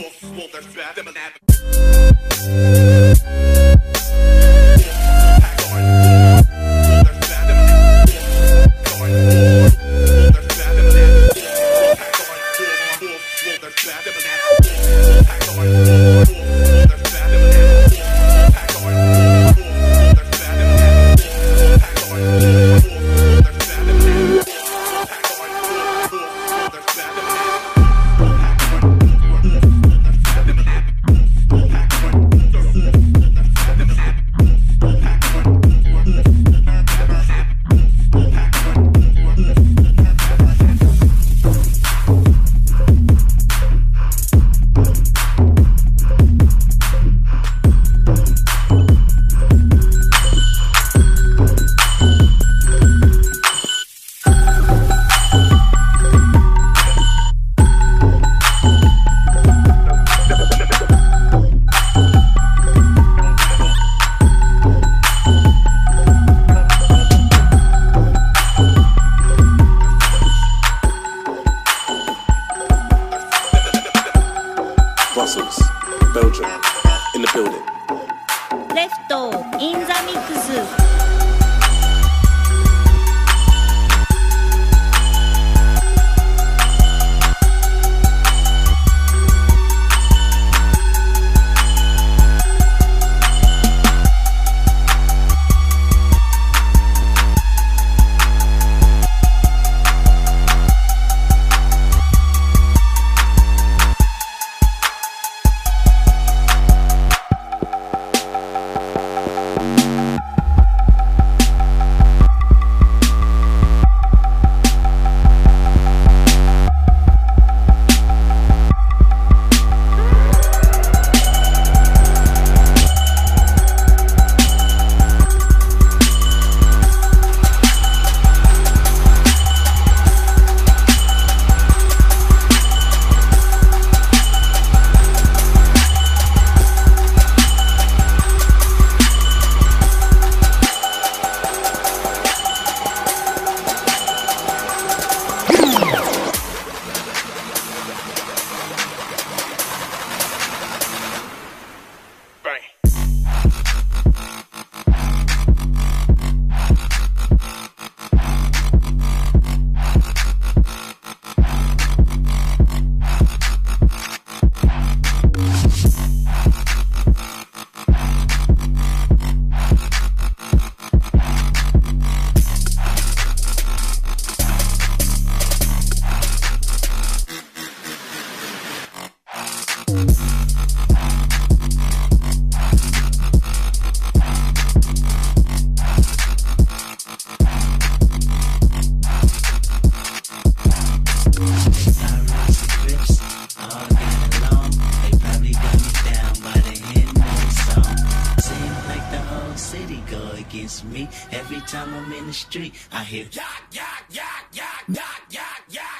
Wolf, wolf, that's bad, Brussels, Belgium, in the building. Lefto in the mix. me. Every time I'm in the street, I hear yak, yak, yak, yak, yak, yak, yak.